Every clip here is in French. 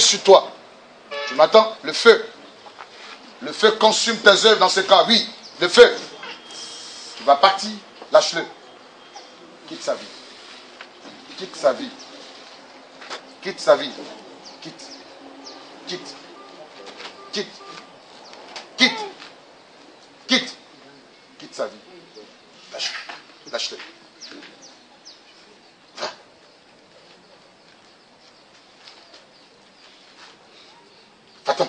sur toi. Tu m'attends? Le feu. Le feu consume tes œuvres dans ce cas. Oui, le feu. Tu vas partir. Lâche-le. Quitte sa vie. Quitte sa vie. Quitte sa vie. Quitte. Quitte. Quitte. Quitte. Quitte sa vie. Lâche-le. Lâche-le. Va. Va-t'en.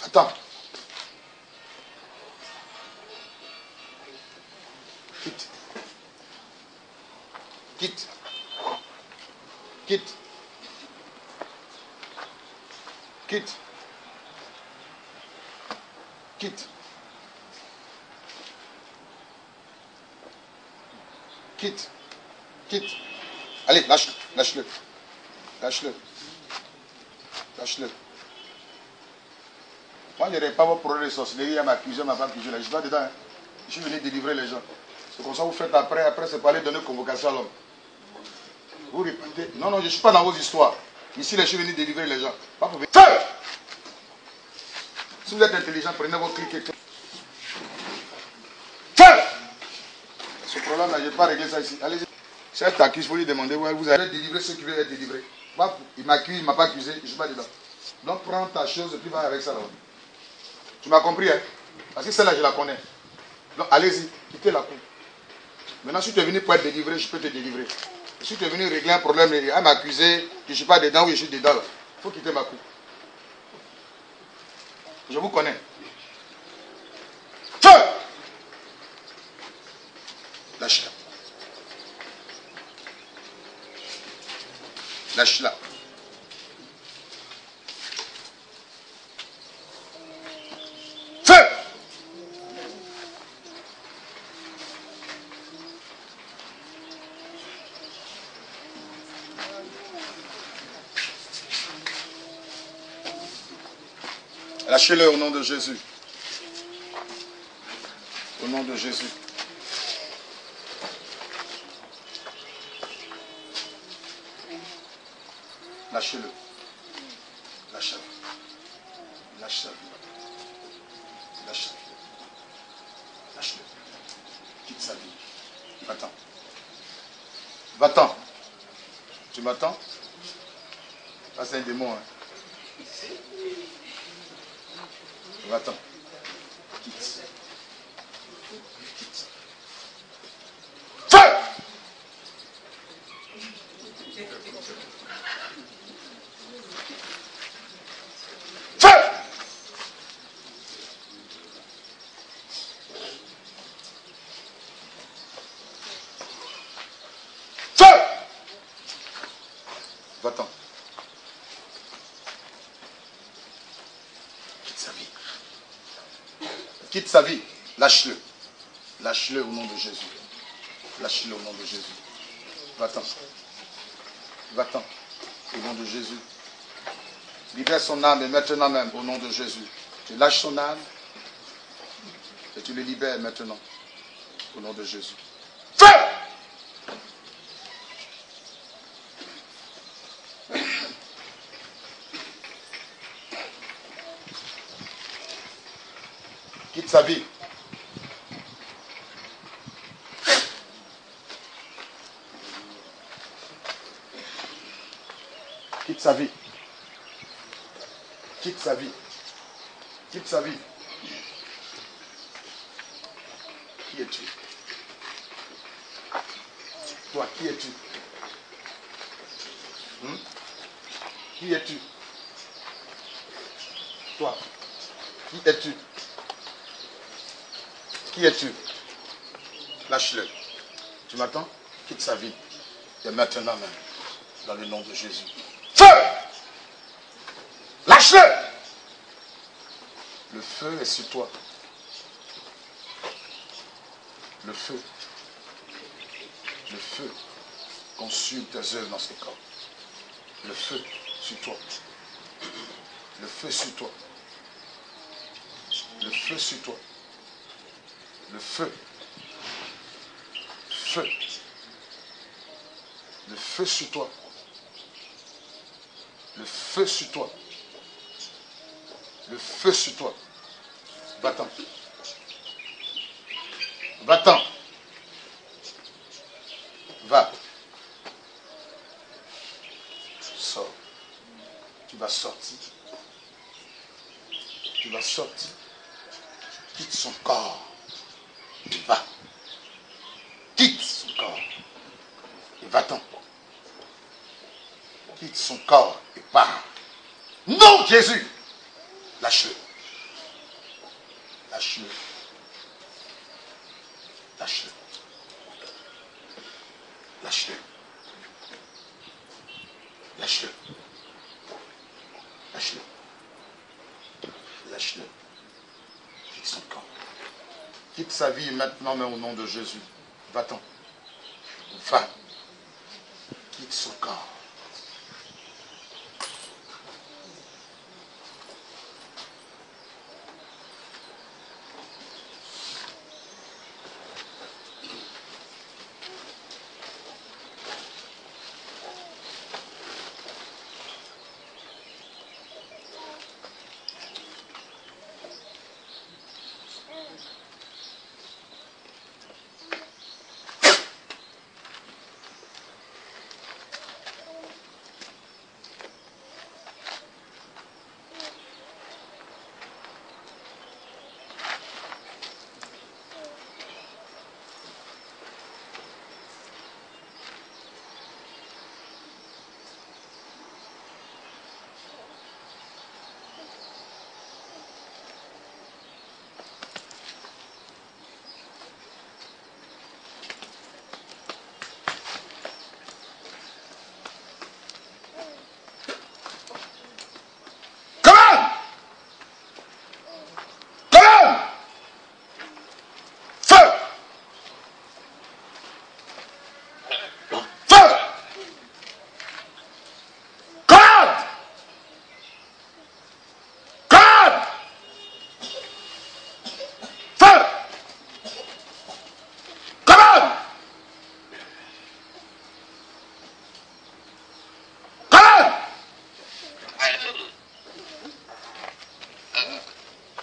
Va-t'en. Quitte. Quitte. Quitte. Quitte. Quitte. Quitte. Quitte. Allez, lâche-le. Lâche-le. Lâche-le. Lâche-le. Moi, je n'aurais pas vos problèmes de sorcellerie à m'accuser, m'a pas accusé. là. Je suis pas dedans. hein. Je suis venu délivrer les gens. C'est comme ça que vous faites après. Après, c'est pour aller donner convocation à l'homme. Vous répétez. Non, non, je ne suis pas dans vos histoires. Ici, je suis venu délivrer les gens. Pas Si vous êtes intelligent, prenez vos clics et. Feu Ce problème-là, je n'ai pas réglé ça ici. Allez-y. Elle t'accuse, il faut lui demander ouais, vous allez délivrer ceux qui veulent être délivrés. Il m'accuse, il ne m'a pas accusé, je ne suis pas dedans. Donc prends ta chose et puis va avec ça là-bas. Tu m'as compris, hein? Parce que celle-là, je la connais. Donc allez-y, quittez la cour. Maintenant, si tu es venu pour être délivré, je peux te délivrer. Si tu es venu régler un problème, à m'accuser que je ne suis pas dedans ou je suis dedans, là, il faut quitter ma cour. Je vous connais. Feu Lâche-la. Lâche-la. Feu Lâchez-le au nom de Jésus. Au nom de Jésus. Lâchez-le. Lâchez-le. Lâchez-le. Lâchez-le. Lâche-le. Quitte sa vie. Va-t'en. Va-t'en. Tu m'attends? Ça, c'est un démon. Hein. Va-t'en. Sa vie. Lâche-le. Lâche-le au nom de Jésus. Lâche-le au nom de Jésus. Va-t'en. Va-t'en. Au nom de Jésus. Libère son âme et maintenant même au nom de Jésus. Tu lâches son âme et tu le libères maintenant au nom de Jésus. Sa vie. Quitte sa vie. Quitte sa vie. Quitte sa vie. Qui es-tu? Toi, qui es-tu? Hmm? Qui es-tu? Toi, qui es-tu? Qui es-tu? Lâche-le. Tu m'attends? Quitte sa vie. Et maintenant même, dans le nom de Jésus. Feu Lâche-le Le feu est sur toi. Le feu. Le feu consume tes œuvres dans ce corps. Le feu sur toi. Le feu sur toi. Le feu sur toi. Le feu. Feu. Le feu sur toi. Le feu sur toi. Le feu sur toi. Va-t'en. Va-t'en. Va. Sors. Tu vas sortir. Tu vas sortir. Quitte son corps. Et va. Quitte son corps. Et va-t'en. Quitte son corps et pars. Non, Jésus. Lâche-le. Lâche-le. Lâche-le. Lâche-le. Lâche-le. Lâche-le. Lâche-le. Quitte son corps. Quitte sa vie maintenant, mais au nom de Jésus. Va-t'en. Va. Quitte son corps. Come on! Come on! Feu! Feu! Come on! Come on! Feu! Come on! Come on!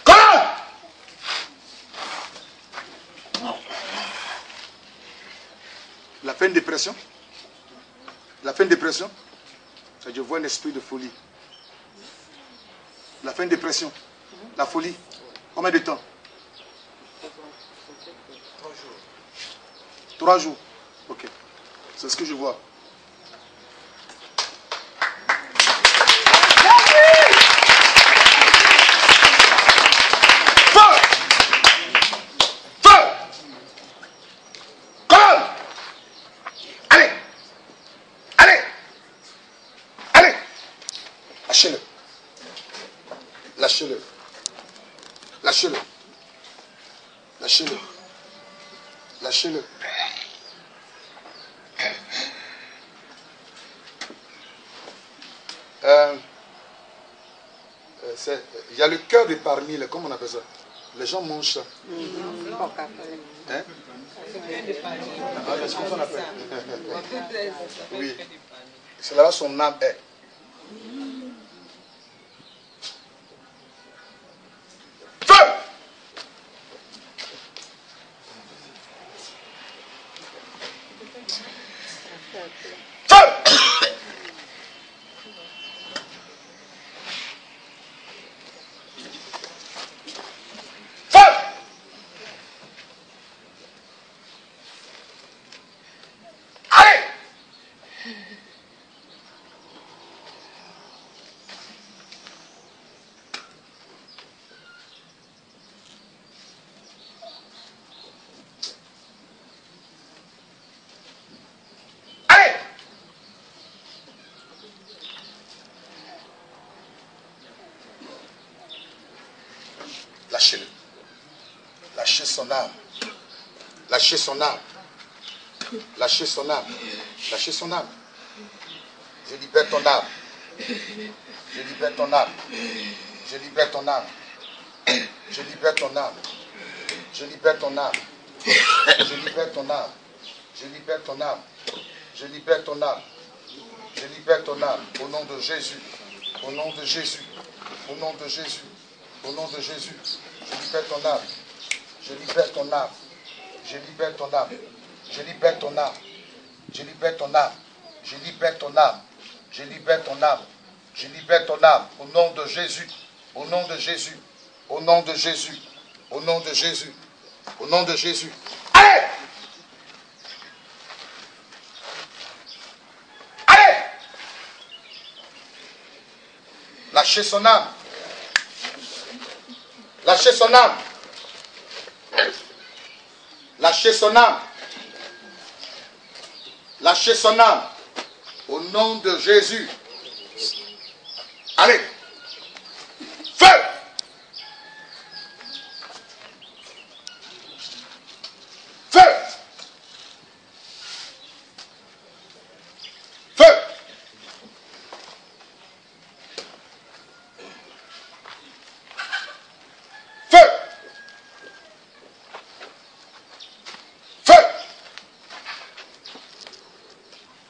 Come on! La fin de dépression La fin de dépression Ça, Je vois un esprit de folie. La fin de dépression La folie Combien de temps? Trois jours. Ok. C'est ce que je vois. Feu Feu Come on Allez Allez Allez Lâchez-le. Lâchez-le. Lâchez-le. Lâchez-le. Lâchez-le. Euh, euh, c'est- Il y a le cœur de parmi, les- comment on appelle ça? Les gens mangent ça. Hein? Ah, mais c'est. Oui. C'est là-bas son âme est. Feu Feu Feu Allez Lâchez-le. Lâchez son âme. Lâchez son âme. Lâchez son âme. Lâchez son âme. Je libère ton âme. Je libère ton âme. Je libère ton âme. Je libère ton âme. Je libère ton âme. Je libère ton âme. Je libère ton âme. Je libère ton âme. Je libère ton âme. Au nom de Jésus. Au nom de Jésus. Au nom de Jésus. Au nom de Jésus. Je libère ton âme. Je libère ton âme. Je libère ton âme. Je libère ton âme. Je libère ton âme. Je libère ton âme. Je libère ton âme. Je libère ton âme. Au nom de Jésus. Au nom de Jésus. Au nom de Jésus. Au nom de Jésus. Au nom de Jésus. Allez Allez Lâchez son âme. Lâchez son âme. Lâchez son âme. Lâchez son âme. Au nom de Jésus. Allez. Feu. Feu. Feu. Feu. Feu.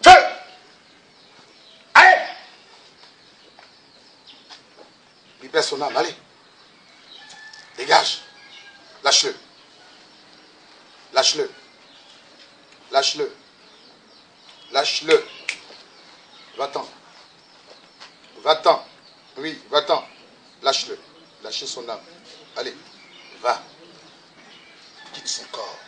Feu. Allez. Libère âme, allez. Dégage. Lâche-le. Lâche-le. Lâche-le. Lâche-le. Va-t'en. Va-t'en. Oui, va-t'en. Lâche-le. Lâchez son âme. Allez, va. Quitte son corps.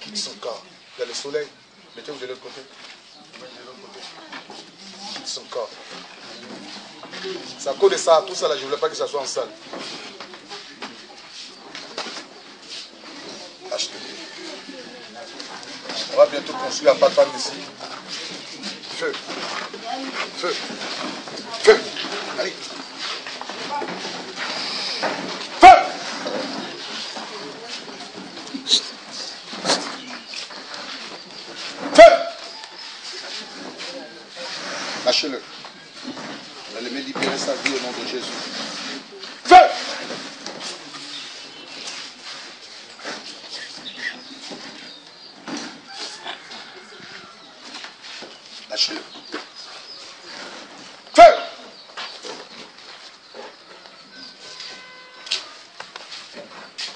Quitte son corps. Il y a le soleil. Mettez-vous de l'autre côté. Quitte son corps. C'est à cause de ça, tout ça là, je ne voulais pas que ça soit en salle. Lâche-le. On va bientôt construire un patron ici. Feu. Feu. Feu. Allez.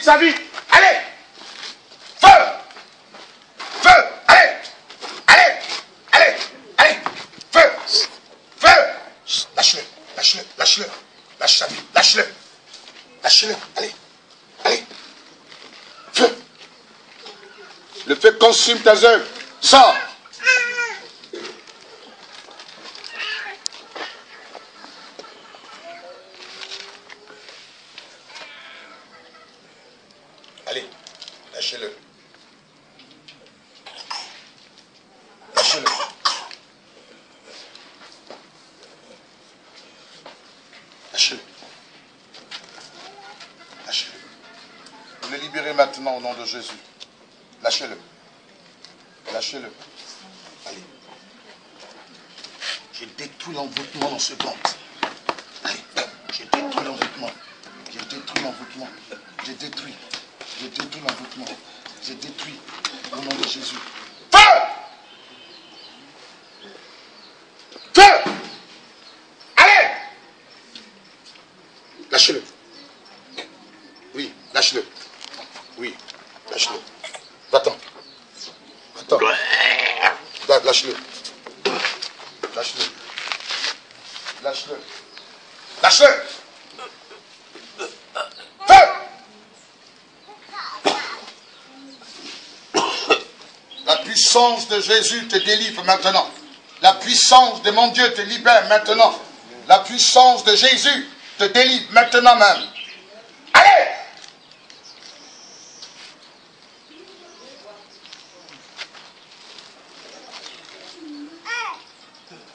Sa vie. Allez. Feu. Feu. Allez. Allez. Allez. Allez. Feu. Feu. Lâche-le. Lâche-le. Lâche-le. Lâche sa vie. Lâche-le. Lâche-le. Allez. Allez. Feu. Le feu consume tes œuvres. Sors. Allez, lâchez-le. Lâchez-le. Lâchez-le. Lâchez-le. Vous le libérez maintenant au nom de Jésus. Lâchez-le. Lâchez-le. Allez. J'ai détruit l'envoûtement dans ce ventre. Allez, j'ai détruit l'envoûtement. J'ai détruit l'envoûtement. J'ai détruit. J'ai détruit l'envoûtement. J'ai détruit au nom de Jésus. Feu Feu Allez Lâchez-le. Oui, lâche-le. Oui, lâche-le. Va-t'en. Va-t'en. Regarde, lâche-le. Lâche-le. Lâche-le. Lâche-le. La puissance de Jésus te délivre maintenant. La puissance de mon Dieu te libère maintenant. La puissance de Jésus te délivre maintenant même. Allez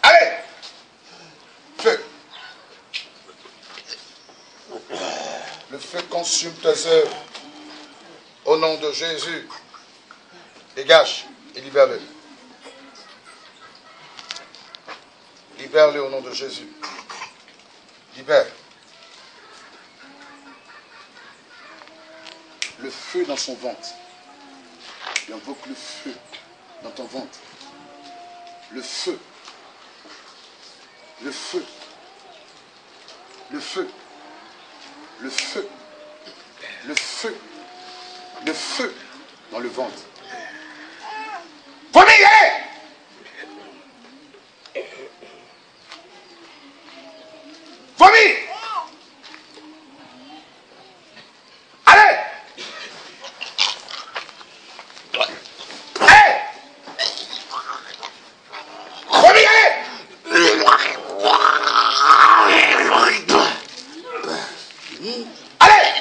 Allez Feu Le consume tes. Au nom de Jésus, dégage et libère-le. Libère-le au nom de Jésus. Libère. Le feu dans son ventre. Il invoque le feu dans ton ventre. Le feu. Le feu. Le feu. Le feu. Le feu. Le feu dans le ventre. Vomis, allez Vomis Allez Allez Vomis, allez Allez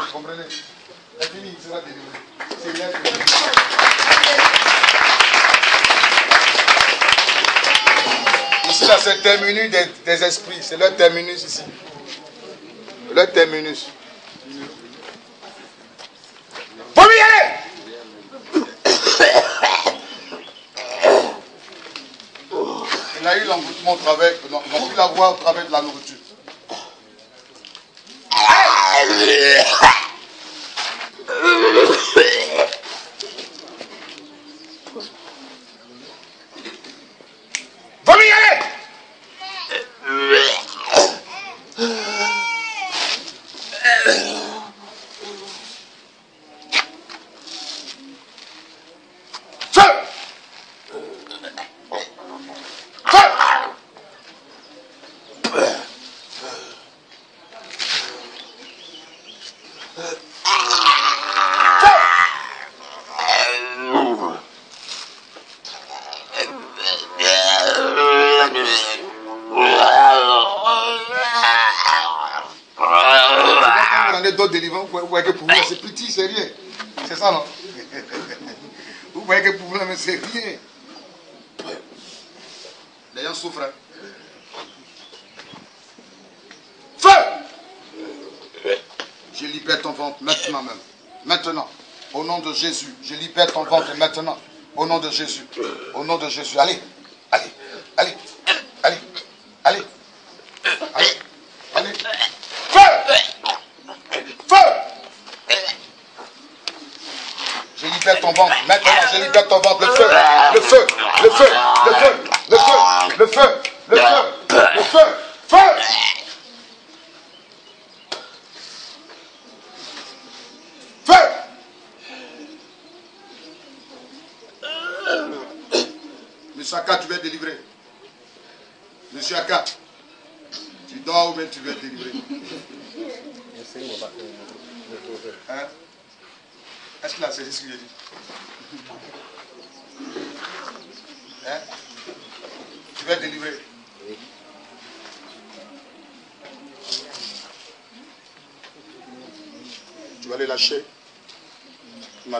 Vous comprenez La fini, il sera délivré. C'est bien fait. Là, c'est terminus des, esprits. C'est leur terminus ici. Leur terminus. Faut y aller Il a eu l'envoûtement au travers, non, on a pu au travers de la nourriture. Faut y aller Feu Feu Quand vous voyez que pour vous, c'est petit, c'est rien. C'est ça, non? Vous voyez que pour vous, c'est rien. Les gens souffrent. hein. Feu Je libère ton ventre maintenant même. Maintenant. Au nom de Jésus. Je libère ton ventre maintenant. Au nom de Jésus. Au nom de Jésus. Allez. Monsieur Aka, tu vas être délivré. Monsieur Aka, Tu dors ou bien tu veux être délivré hein? Est-ce qu'il a saisi ce que j'ai dit? Hein? Tu veux être délivré Tu vas les lâcher ce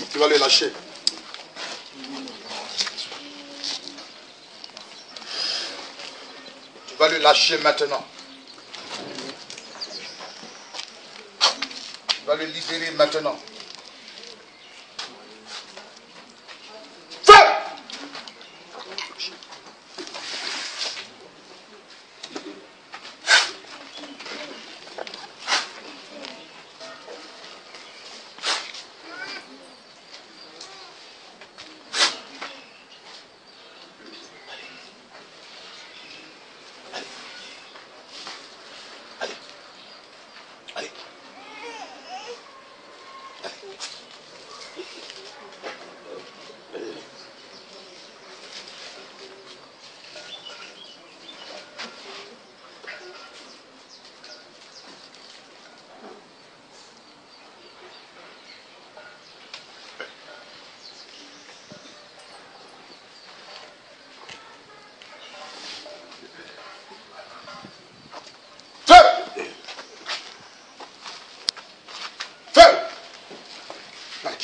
Tu vas les lâcher. Tu vas le lâcher maintenant. Tu vas le libérer maintenant.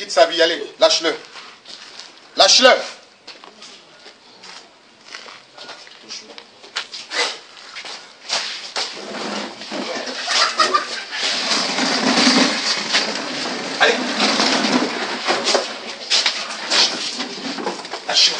quitte sa vie, allez, lâche-le. Lâche-le. Allez. Lâche-le.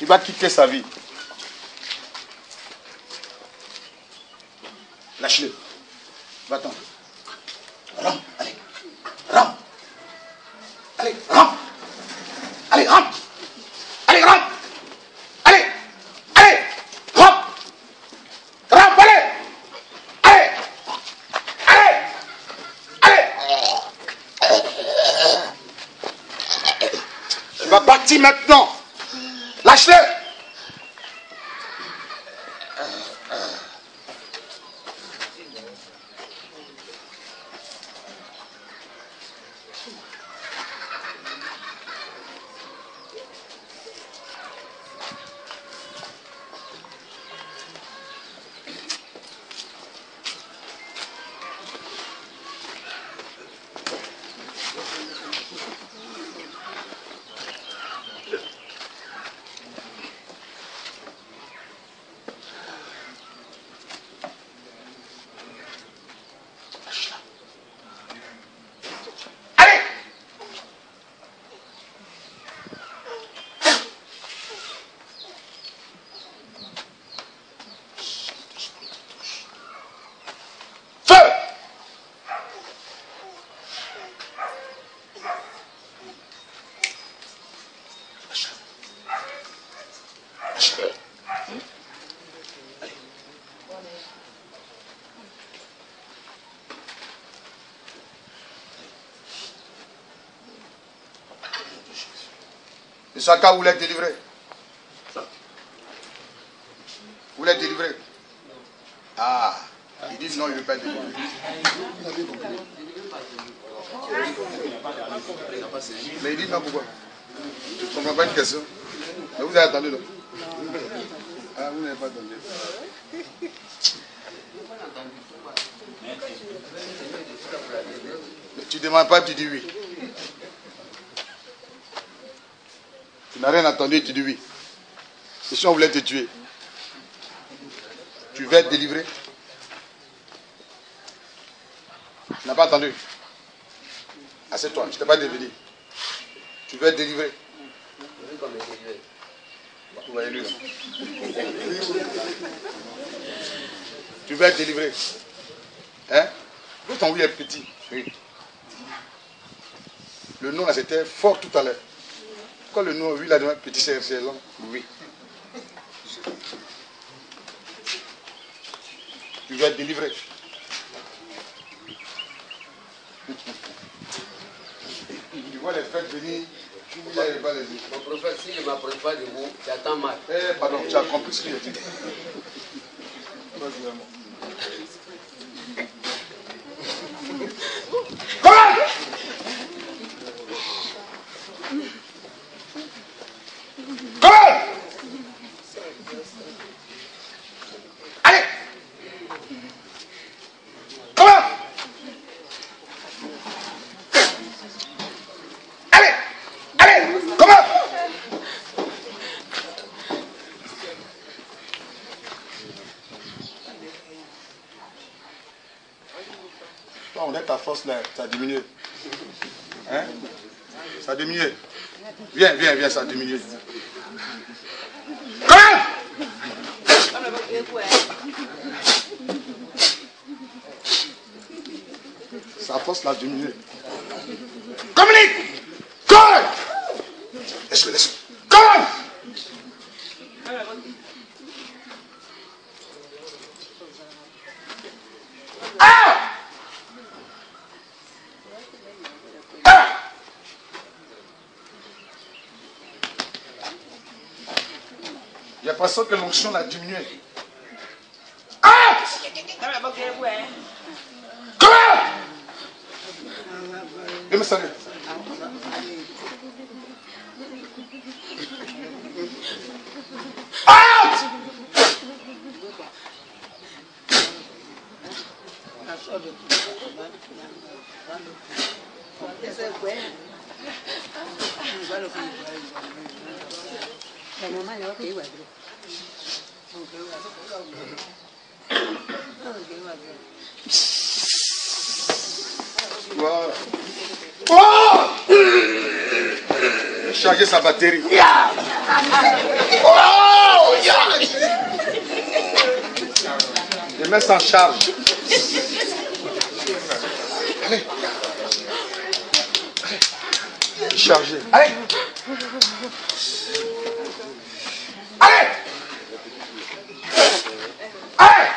Allez Lâche-le Sa vie. Lâche-le. Va-t'en. Rampe, allez. Rampe. Allez, rampe. Allez, rampe. Allez, rampe. Allez. Allez. Rampe. Rampe, allez. Allez. Allez. Allez. Tu vas partir maintenant. Lâche-le. Allez. Feu Et chacun voulait délivré. Vous être délivré Ah, il dit non, il ne veut pas délivré. Mais il dit non, pourquoi Je ne comprends pas une question. Mais vous avez attendu là. Ah, vous n'avez pas attendu. Tu ne demandes pas, tu dis oui. Tu n'as rien entendu, tu dis oui. Et si on voulait te tuer, tu veux être délivré Tu n'as pas entendu Assieds-toi, je ne t'ai pas devenu. Tu veux être délivré. Tu veux être délivré. Hein? Ton oui est petit. Oui. Le nom là c'était fort tout à l'heure. Pourquoi le nom oui là petit c'est long Oui. Tu veux être délivré. tu vois les fêtes venir. Mon prophète, si je ne m'approche pas de vous, j'attends mal. Eh, pardon, tu as compris ce qu'il a dit. Ta force là, ça a diminué. Hein? Ça a diminué. Viens, viens, viens, ça a diminué. Comment Sa force l'a diminué. Il a l'impression que l'onction l'a diminué. Ah Comment Viens me saluer. Batterie. Oh Je mets ça en charge. Allez. Allez. Allez. Allez.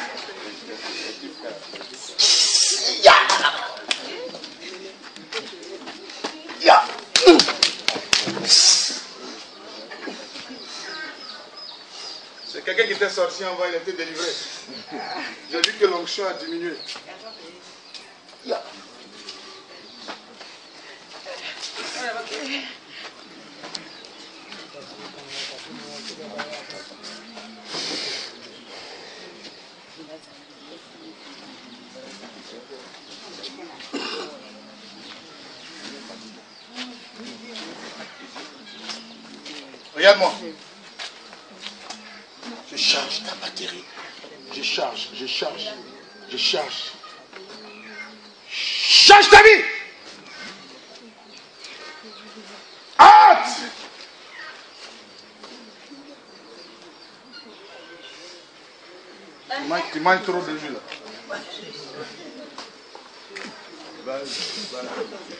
Ya. Ya. C'est sorti en bas, il était délivré. J'ai vu que l'onction a diminué. la batterie. Je charge, je charge, je charge. Charge ta vie Hâte bah, Il manque trop de jus là. Vas-y, vas-y.